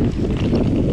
ハハハハ!